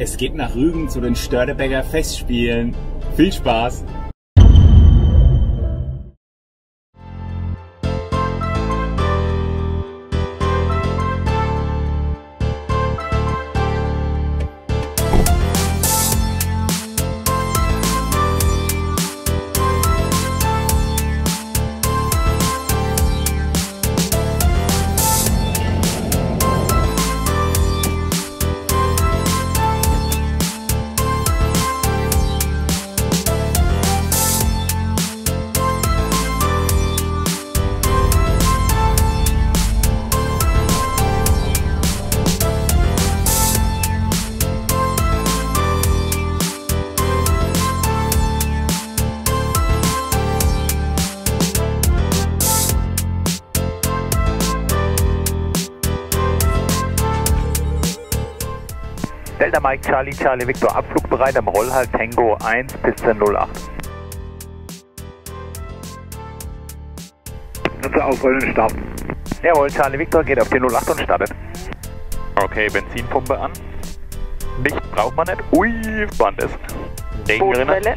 Es geht nach Rügen zu den Störtebecker Festspielen. Viel Spaß! Delta Mike Charlie Charlie Victor abflugbereit am Rollhalt Tango 1 Piste 08. Nutzer aufrollen, starten. Jawohl, Charlie Victor geht auf die 08 und startet. Okay, Benzinpumpe an. Licht braucht man nicht. Ui, Band ist. Regen drin. Bodenwelle.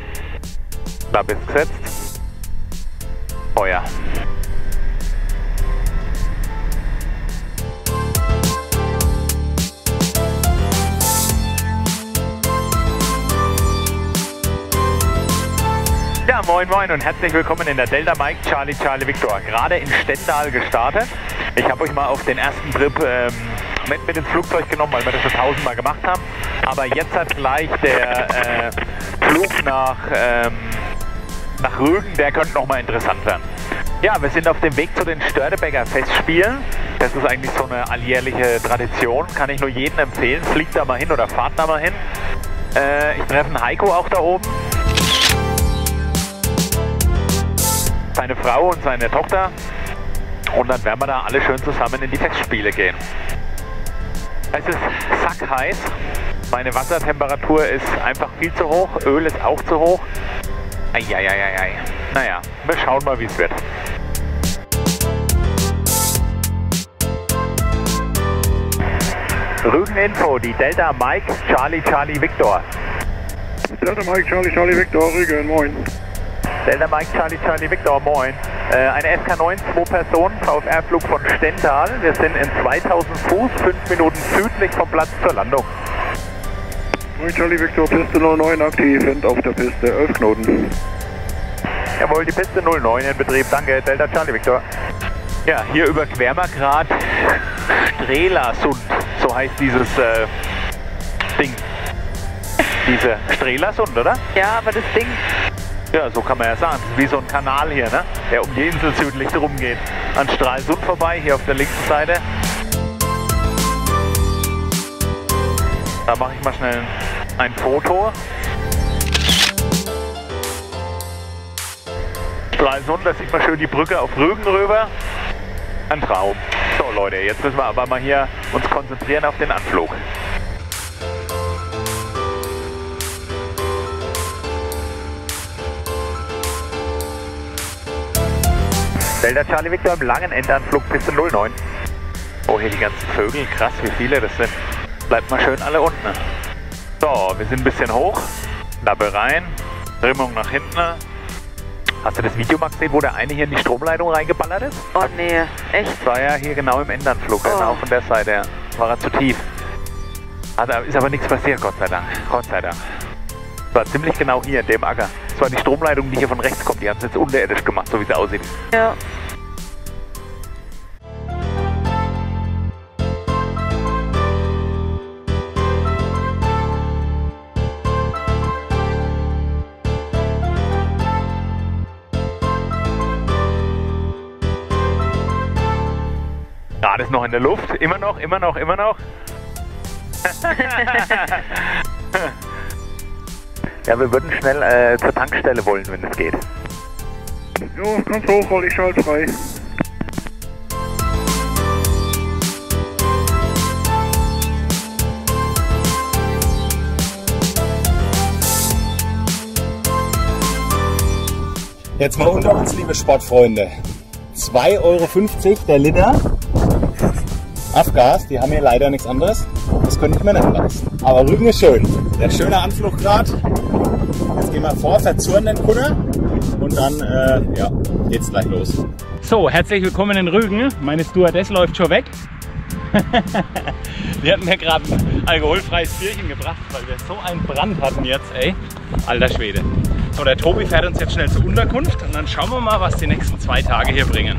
Klapp ist gesetzt. Feuer. Ja, moin moin und herzlich willkommen in der Delta Mike Charlie Charlie Victor. Gerade in Stendal gestartet. Ich habe euch mal auf den ersten Trip ähm, mit, mit ins Flugzeug genommen, weil wir das schon tausendmal gemacht haben. Aber jetzt hat gleich der äh, Flug nach, ähm, nach Rügen, der könnte nochmal interessant werden. Ja, wir sind auf dem Weg zu den Störtebecker Festspielen. Das ist eigentlich so eine alljährliche Tradition. Kann ich nur jedem empfehlen. Fliegt da mal hin oder fahrt da mal hin. Äh, ich treffe Heiko auch da oben. Seine Frau und seine Tochter. Und dann werden wir da alle schön zusammen in die Festspiele gehen. Es ist sackheiß. Meine Wassertemperatur ist einfach viel zu hoch. Öl ist auch zu hoch. Eieieiei. Naja, wir schauen mal, wie es wird. Rügen-Info, die Delta Mike Charlie Charlie Victor. Delta Mike, Charlie, Charlie, Victor, Rügen, moin. Delta Mike Charlie Charlie Victor, moin. Äh, eine SK9, zwei Personen, VfR-Flug von Stendal. Wir sind in 2000 Fuß, fünf Minuten südlich vom Platz zur Landung. Moin, Charlie, Victor, Piste 09 aktiv und auf der Piste 11 Knoten. Jawohl, die Piste 09 in Betrieb. Danke, Delta Charlie Victor. Ja, hier überqueren wir gerade Strelasund, so heißt dieses äh, Ding. Diese Strelasund, oder? Ja, aber das Ding, Ja, so kann man ja sagen. Wie so ein Kanal hier, ne? der um die Insel südlich drum geht. An Stralsund vorbei, hier auf der linken Seite. Da mache ich mal schnell ein Foto. Stralsund, da sieht man schön die Brücke auf Rügen rüber. Ein Traum. So Leute, jetzt müssen wir aber mal hier uns konzentrieren auf den Anflug. Delta Charlie Victor im langen Endanflug Piste 09. Oh, hier die ganzen Vögel, krass, wie viele das sind. Bleibt mal schön alle unten. So, wir sind ein bisschen hoch. Lappe rein, Trimmung nach hinten. Hast du das Video mal gesehen, wo der eine hier in die Stromleitung reingeballert ist? oh nee, echt? Das war ja hier genau im Endanflug, Oh. genau von der Seite. War er zu tief. Er- ist aber nichts passiert, Gott sei Dank. Gott sei Dank. War ziemlich genau hier in dem Acker. Es war die Stromleitung, die hier von rechts kommt. Die haben es jetzt unterirdisch gemacht, so wie es aussieht. Ja. Gerade ist noch in der Luft. Immer noch, immer noch, immer noch. ja, wir würden schnell äh, zur Tankstelle wollen, wenn es geht. Jo, ganz hoch, roll ich schaltfrei. Jetzt mal unter uns, liebe Sportfreunde. 2,50 Euro der Liter. Afgas, die haben hier leider nichts anderes. Mir nicht leisten. Aber Rügen ist schön. Der schöne Anflug gerade. Jetzt gehen wir vor, verzurren den Kutter und dann äh, ja, geht's gleich los. So, herzlich willkommen in Rügen. Meine Stewardess läuft schon weg. Wir hatten mir gerade ein alkoholfreies Bierchen gebracht, weil wir so einen Brand hatten jetzt, ey. Alter Schwede. So, der Tobi fährt uns jetzt schnell zur Unterkunft und dann schauen wir mal, was die nächsten zwei Tage hier bringen.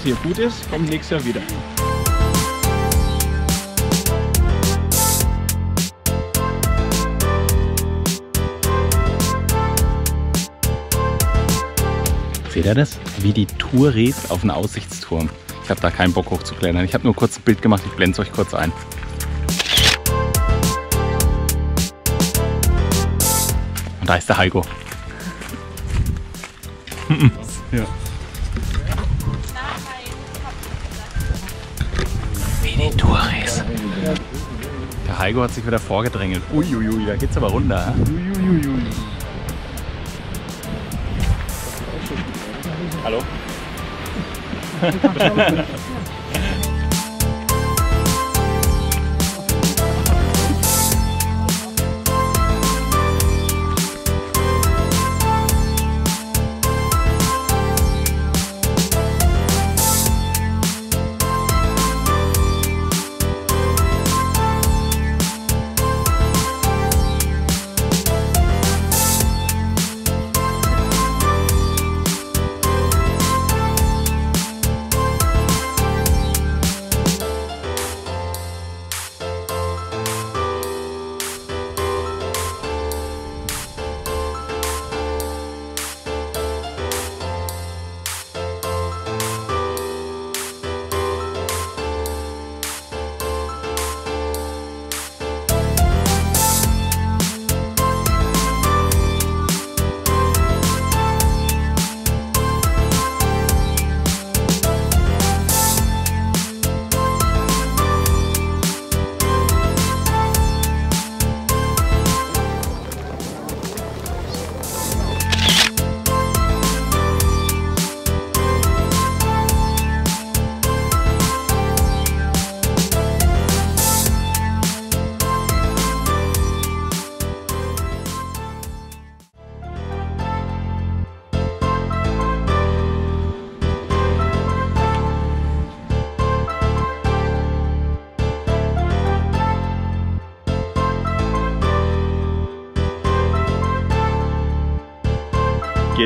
Es hier gut ist, kommt nächstes Jahr wieder. Seht ihr das? Wie die Tourist auf einen Aussichtsturm. Ich habe da keinen Bock hochzuklettern. Ich habe nur kurz ein Bild gemacht, ich blende es euch kurz ein. Und da ist der Heiko. ja. Wie die Tourist. Der Heiko hat sich wieder vorgedrängelt. Uiuiui, da geht's aber runter. Uiuiui. Hallo?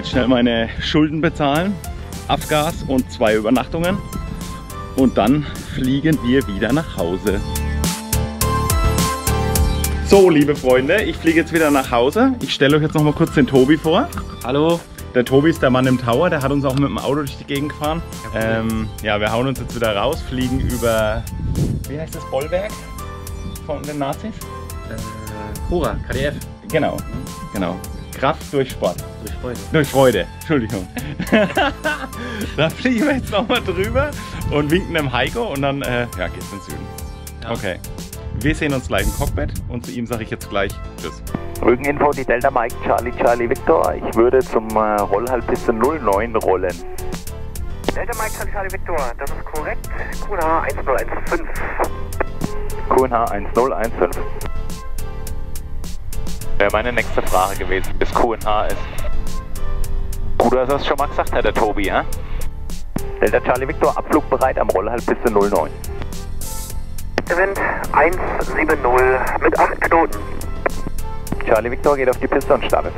Geht schnell meine Schulden bezahlen, Abgas und zwei Übernachtungen. Und dann fliegen wir wieder nach Hause. So, liebe Freunde, ich fliege jetzt wieder nach Hause. Ich stelle euch jetzt noch mal kurz den Tobi vor. Hallo. Der Tobi ist der Mann im Tower, der hat uns auch mit dem Auto durch die Gegend gefahren. Ähm, ja, wir hauen uns jetzt wieder raus, fliegen über, wie heißt das, Bollwerk von den Nazis? Äh, Cora, KDF. Genau, genau. Kraft durch Sport. Durch Freude. Durch Freude, Entschuldigung. da fliegen wir jetzt nochmal drüber und winken dem Heiko und dann äh, ja, geht's in den Süden. Ja. Okay. Wir sehen uns gleich im Cockpit und zu ihm sage ich jetzt gleich Tschüss. Rückeninfo, die Delta Mike Charlie Charlie Victor. Ich würde zum äh, Rollhalbpiste 09 rollen. Delta Mike Charlie Charlie Victor, das ist korrekt. QNH 1015. QNH 1015. Wäre meine nächste Frage gewesen, bis QNH ist. Gut, dass er es schon mal gesagt hat, der Tobi, ja? Delta Charlie Victor, Abflug bereit am Rollhalbpiste 09. Wind 170 mit 8 Knoten. Charlie Victor geht auf die Piste und startet.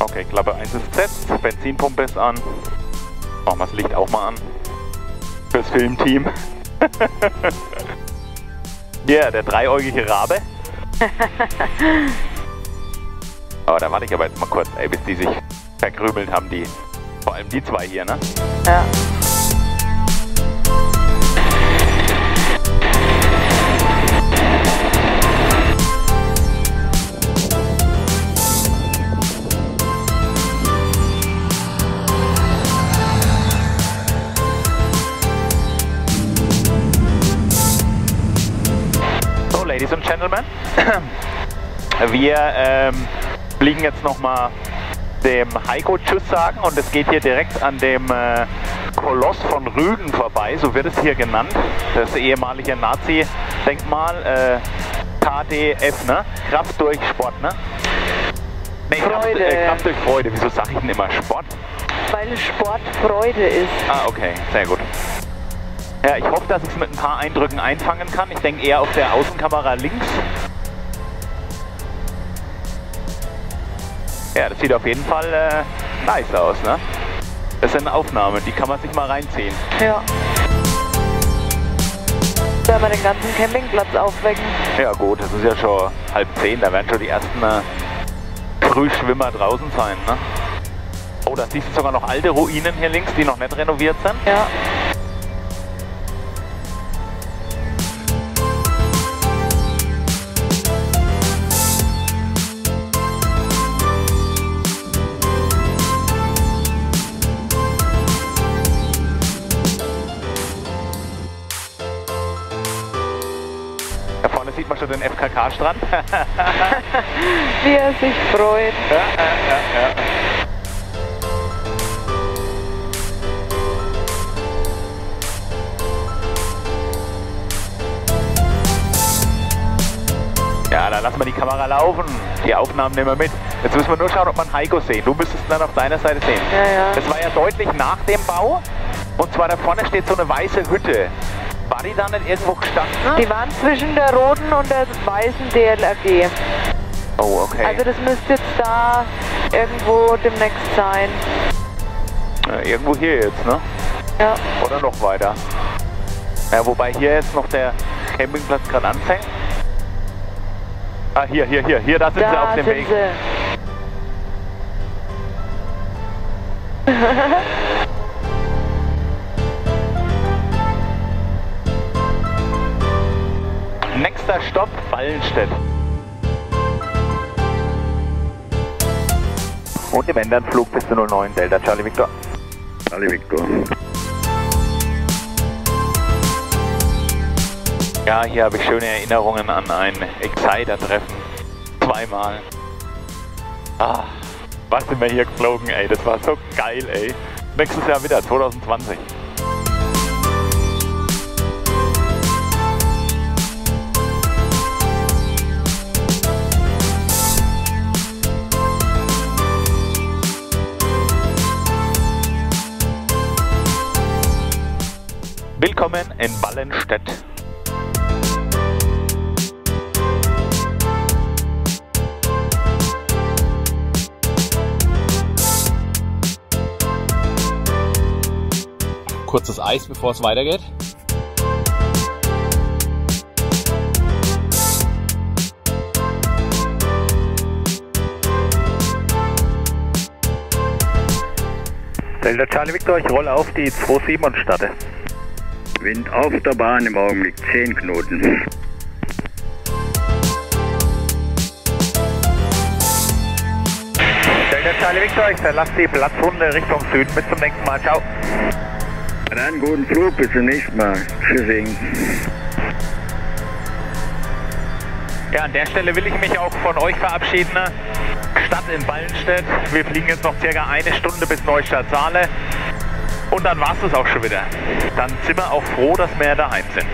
Okay, Klappe 1 ist gesetzt, Benzinpumpe ist an. Machen wir das Licht auch mal an. Fürs Filmteam. Ja, der dreieugige Rabe. aber da warte ich aber jetzt mal kurz, ey, bis die sich verkrümelt haben, die. Vor allem die zwei hier, ne? Ja. Ladies and Gentlemen, wir ähm, fliegen jetzt nochmal dem Heiko Tschüss sagen und es geht hier direkt an dem äh, Koloss von Rügen vorbei, so wird es hier genannt, das ehemalige Nazi-Denkmal, äh, KDF, ne? Kraft durch Sport, ne? Nee, Kraft, Freude. äh, Kraft durch Freude, wieso sag ich denn immer Sport? Weil Sport Freude ist. Ah, okay, sehr gut. Ja, ich hoffe, dass ich es mit ein paar Eindrücken einfangen kann. Ich denke eher auf der Außenkamera links. Ja, das sieht auf jeden Fall äh, nice aus, ne? Das sind Aufnahmen, die kann man sich mal reinziehen. Ja. Wenn wir den ganzen Campingplatz aufwecken. Ja gut, es ist ja schon halb zehn, da werden schon die ersten äh, Frühschwimmer draußen sein, ne? Oh, da siehst du sogar noch alte Ruinen hier links, die noch nicht renoviert sind. Ja. Schon den FKK-Strand. Wie er sich freut. Ja, dann lassen wir die Kamera laufen. Die Aufnahmen nehmen wir mit. Jetzt müssen wir nur schauen, ob man Heiko sehen. Du müsstest ihn dann auf deiner Seite sehen. Ja, ja. Das war ja deutlich nach dem Bau. Und zwar da vorne steht so eine weiße Hütte. War die da nicht irgendwo gestanden? Die waren zwischen der roten und der weißen DLRG. Oh, okay. Also das müsste jetzt da irgendwo demnächst sein. Äh, irgendwo hier jetzt, ne? Ja. Oder noch weiter. Ja, wobei hier jetzt noch der Campingplatz gerade anfängt. Ah, hier, hier, hier, hier, da sind sie Da auf dem sind Weg. Nächster Stopp, Ballenstedt. Und im Endanflug bis zu 09 Delta Charlie Victor. Ali Victor. Ja, hier habe ich schöne Erinnerungen an ein Exciter-Treffen. Zweimal. Ah, was sind wir hier geflogen, ey. Das war so geil, ey. Nächstes Jahr wieder, 2020. Willkommen in Ballenstedt. Kurzes Eis, bevor es weitergeht. Delta Charlie Victor, ich rolle auf die 27 und starte. Wind auf der Bahn im Augenblick 10 Knoten. Charlie Victor, ich verlasse die Platzrunde Richtung Süden. Bis zum nächsten Mal. Ciao. Dann guten Flug, bis zum nächsten Mal. Tschüssing. Ja, an der Stelle will ich mich auch von euch verabschieden. Stadt in Ballenstedt. Wir fliegen jetzt noch circa eine Stunde bis Neustadt-Saale. Und dann war es das auch schon wieder. Dann sind wir auch froh, dass wir daheim sind.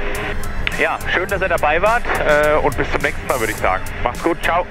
Ja, schön, dass ihr dabei wart äh, und bis zum nächsten Mal, würde ich sagen. Macht's gut, ciao.